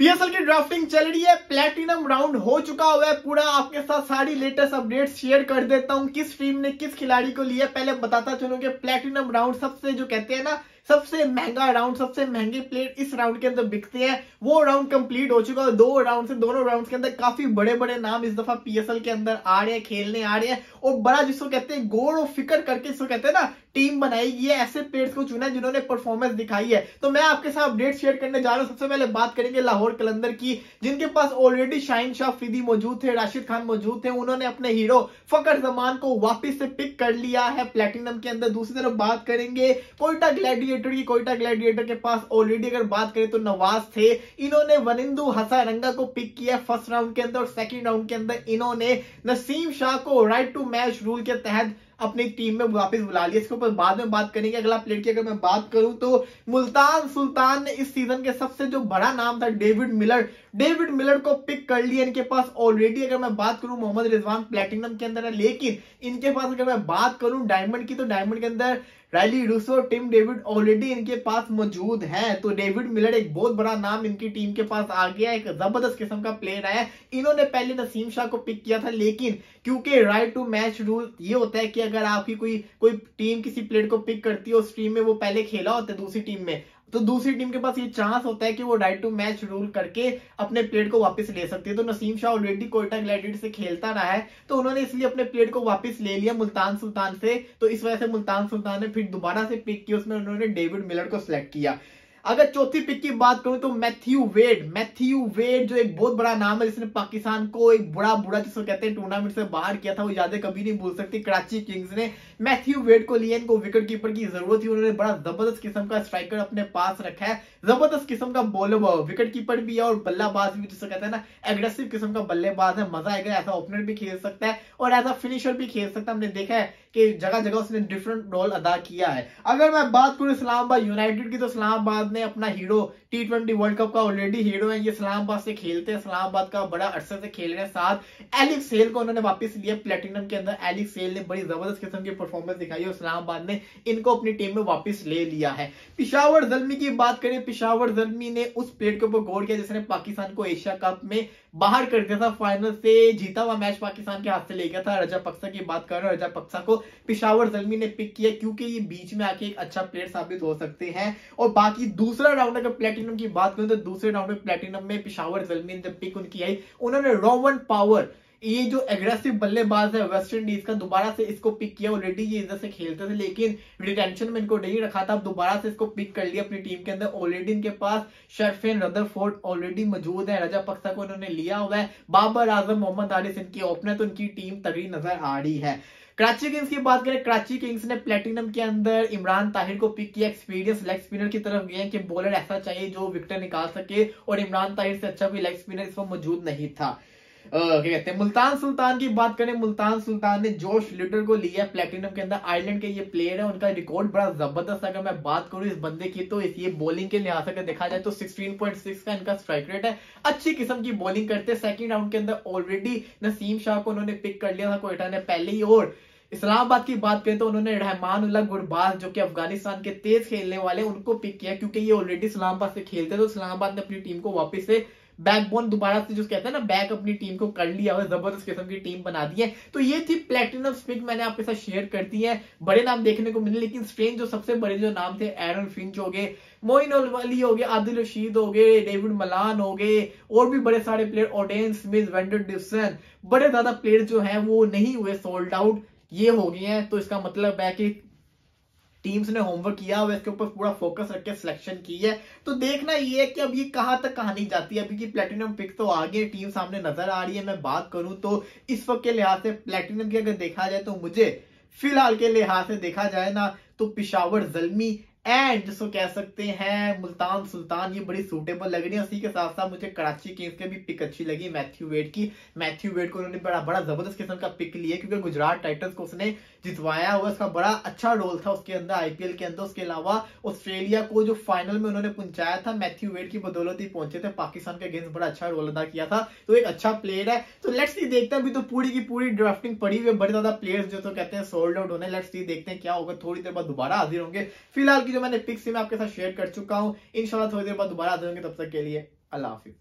PSL की drafting चल रही है प्लेटिनम राउंड हो चुका हुआ है पूरा। आपके साथ सारी लेटेस्ट अपडेट शेयर कर देता हूँ, किस टीम ने किस खिलाड़ी को लिया पहले बताता चलूँ कि प्लेटिनम राउंड सबसे जो कहते हैं ना सबसे महँगा राउंड सबसे महँगे प्लेयर इस राउंड के अंदर बिकते हैं। वो राउंड कंप्लीट हो चुका है दो राउंड से, दोनों राउंड के अंदर काफ़ी बड़े बड़े नाम इस दफ़ा पीएसएल के अंदर आ रहे हैं, खेलने आ रहे हैं। और बड़ा जिसको कहते हैं गोड़ और फिकर करके इसको कहते हैं ना टीम बनाई गई है, ऐसे प्लेयर्स को चुना है जिन्होंने परफॉर्मेंस दिखाई है। तो मैं आपके साथ अपडेट शेयर करने जा रहा हूँ। सबसे पहले बात करेंगे लाहौर कलंदर की, जिनके पास ऑलरेडी शाइन शाह फ्रीदी मौजूद थे, राशिद खान मौजूद थे, उन्होंने अपने हीरो फकर जमान को वापिस से पिक कर लिया है प्लेटिनम के अंदर। दूसरी तरफ़ बात करेंगे कोयटा ग्लैडिएटर की, कोयटा ग्लैडिएटर के पास ऑलरेडी अगर बात करें तो नवाज़ थे। इन्होंने वनिंदु हसारंगा को पिक किया फ़र्स्ट राउंड के अंदर और सेकंड राउंड के अंदर इन्होंने नसीम शाह को राइट टू मैच रूल के तहत अपनी टीम में वापस बुला लिया। इसके ऊपर बाद में बात करेंगे। अगला प्लेयर की अगर मैं बात करूँ तो मुल्तान सुल्तान ने इस सीज़न के सबसे जो बड़ा नाम था डेविड मिलर। डेविड मिलर को पिक कर लिया इनके पास ऑलरेडी अगर मैं बात करूँ मोहम्मद रिजवान प्लेटिनम के अंदर है, लेकिन इनके पास अगर मैं बात करूँ डायमंड की तो डायमंड के अंदर Rilee Rossouw Tim David already इनके पास मौजूद है। तो डेविड मिलर एक बहुत बड़ा नाम इनकी टीम के पास आ गया एक ज़बरदस्त किस्म का प्लेयर है इन्होंने पहले नसीम शाह को पिक किया था, लेकिन क्योंकि राइट टू मैच रूल ये होता है कि अगर आपकी कोई कोई टीम किसी प्लेयर को पिक करती है, उस टीम में वो पहले खेला होता है दूसरी टीम में तो दूसरी टीम के पास ये चांस होता है कि वो राइट टू मैच रूल करके अपने प्लेयर को वापस ले सकती है। तो नसीम शाह ऑलरेडी कोयटा ग्लैडिएटर से खेलता रहा है तो उन्होंने इसलिए अपने प्लेयर को वापस ले लिया मुल्तान सुल्तान से। तो इस वजह से मुल्तान सुल्तान ने फिर दोबारा से पिक किया, उसमें उन्होंने डेविड मिलर को सिलेक्ट किया। अगर चौथी पिक की बात करूँ तो मैथ्यू वेड मैथ्यू वेड जो एक बहुत बड़ा नाम है, जिसने पाकिस्तान को एक बड़ा बुरा जिसको कहते हैं टूर्नामेंट से बाहर किया था, वो यादें कभी नहीं भूल सकती, कराची किंग्स ने मैथ्यू वेड को लिया इनको विकेट कीपर की ज़रूरत थी, उन्होंने बड़ा ज़बरदस्त किस्म का स्ट्राइकर अपने पास रखा है। ज़बरदस्त किस्म का बॉलर विकेट कीपर भी है और बल्लाबाज भी जिसको कहते हैं ना एग्रेसिव किस्म का बल्लेबाज है। मज़ा आएगा, ऐसा ओपनर भी खेल सकता है और अ फिनिशर भी खेल सकता है। हमने देखा है कि जगह जगह उसने डिफरेंट रोल अदा किया है। अगर मैं बात करूँ इस्लामाबाद यूनाइटेड की तो इस्लामाबाद ने अपना hero T twenty World Cup का ऑलरेडी हीरो है। ये इस्लामाबाद से खेलते हैं। इस्लामाबाद का बड़ा अरसे से खेल रहे हैं साथ। एलिक सेल को उन्होंने वापस लिया। प्लेटिनम के अंदर एलिक सेल ने बड़ी ज़बरदस्त किस्म की परफॉर्मेंस दिखाई है इस्लामाबाद ने इनको अपनी टीम में वापस ले लिया है। पिशावर जलमी की बात करें, पिशावर जलमी ने उस प्लेयर के ऊपर गौर किया जिसने पाकिस्तान को एशिया कप में बाहर कर दिया था। फाइनल से जीता हुआ मैच पाकिस्तान के हाथ से ले गया था। रजा पक्सा की बात कर रहे रजा पक्सा को पिशावर जलमी ने पिक किया क्योंकि ये बीच में आके एक अच्छा प्लेयर साबित हो सकते हैं। और बाकी दूसरा राउंड अगर प्लेटिनम की बात करें तो दूसरे राउंड में प्लेटिनम में पिशावर जलमी ने पिक उनकी आई, उन्होंने रोवन पावर ये जो एग्रेसिव बल्लेबाज है वेस्ट इंडीज का, दोबारा से इसको पिक किया ऑलरेडी ये इधर से खेलते थे, लेकिन रिटेंशन में इनको नहीं रखा था। अब दोबारा से इसको पिक कर लिया अपनी टीम के अंदर। ऑलरेडी इनके पास शर्फेन रदरफोर्ड ऑलरेडी मौजूद है रजा पक्सा को उन्होंने लिया हुआ है। बाबर आज़म मोहम्मद आरिस इनकी ओपनर तो इनकी टीम तगड़ी नज़र आ रही है। कराची किंग्स की बात करें कराची किंग्स ने प्लेटिनम के अंदर इमरान ताहिर को पिक किया एक्सपीरियंस लेग स्पिनर की तरफ़ गए कि बॉलर ऐसा चाहिए जो विकेट निकाल सके, और इमरान ताहिर से अच्छा कोई लेग स्पिनर इस मौजूद नहीं था। क्या कहते हैं, मुल्तान सुल्तान की बात करें, मुल्तान सुल्तान ने जोश लिटर को लिया प्लेटिनम के अंदर। आयरलैंड के ये प्लेयर है, उनका रिकॉर्ड बड़ा ज़बरदस्त अगर मैं बात करूँ इस बंदे की तो इस ये बॉलिंग के लिहाज से देखा जाए तो 16.6 का इनका स्ट्राइक रेट है। अच्छी किस्म की बॉलिंग करते सेकंड राउंड के अंदर ऑलरेडी नसीम शाह को उन्होंने पिक कर लिया था। कोयटा ने पहले ही और इस्लामाबाद की बात करें तो उन्होंने रहमान उल्ला गुरबाज, जो कि अफ़गानिस्तान के तेज खेलने वाले, उनको पिक किया, क्योंकि ये ऑलरेडी इस्लामाबाद से खेलते तो इस्लामाबाद ने अपनी टीम को वापस से बैकबोन दोबारा से जो कहते हैं ना बैक अपनी टीम को कर लिया और ज़बरदस्त किस्म की टीम बना दी है। तो ये थी प्लेटिनम स्पिक मैंने आपके साथ शेयर कर दी है। बड़े नाम देखने को मिले, लेकिन स्ट्रेन जो सबसे बड़े जो नाम थे एरन फिंच हो गए मोइन वाली हो गए आदिल रशीद हो गए डेविड मलान हो गए, और भी बड़े सारे player Odean Smith van der Dussen बड़े ज़्यादा प्लेयर जो है, वो नहीं हुए सोल्ड आउट ये हो गई हैं तो इसका मतलब है कि टीम्स ने होमवर्क किया हुआ इसके ऊपर पूरा फोकस रख के सिलेक्शन की है। तो देखना ये है कि अब ये कहाँ तक कहानी जाती है। अभी की प्लेटिनम पिक तो आ गई टीम सामने नज़र आ रही है, मैं बात करूँ तो इस वक्त के लिहाज से प्लेटिनम की अगर देखा जाए तो मुझे फ़िलहाल के लिहाज से देखा जाए ना तो पिशावर जलमी एंड जिसको कह सकते हैं, मुल्तान सुल्तान, ये बड़ी सूटेबल लग रही है। उसी के साथ साथ मुझे कराची किंग्स के भी पिक अच्छी लगी मैथ्यू वेड की। मैथ्यू वेड को उन्होंने बड़ा बड़ा ज़बरदस्त किस्म का पिक लिया, क्योंकि गुजरात टाइटल्स को उसने जितवाया हुआ, उसका बड़ा अच्छा रोल था उसके अंदर आईपीएल के अंदर। उसके अलावा ऑस्ट्रेलिया को जो फाइनल में उन्होंने पहुँचाया था मैथ्यू वेड की बदौलत ही पहुँचे थे। पाकिस्तान के अगेंस्ट बड़ा अच्छा रोल अदा किया था। तो एक अच्छा प्लेयर है। तो लेट्स सी देखते हैं अभी तो पूरी की पूरी ड्राफ्टिंग पड़ी हुई है। बड़े ज़्यादा प्लेयर्स जो तो कहते हैं सोल्ड आउट होने। लेट्स सी देखते हैं क्या होगा। थोड़ी देर बाद दोबारा हाजिर होंगे। फ़िलहाल की जो मैंने पिक्स में आपके साथ शेयर कर चुका हूँ। इनशाला थोड़ी देर बाद दोबारा आ जाएँगे तब तक के लिए अल्लाह हाफिज।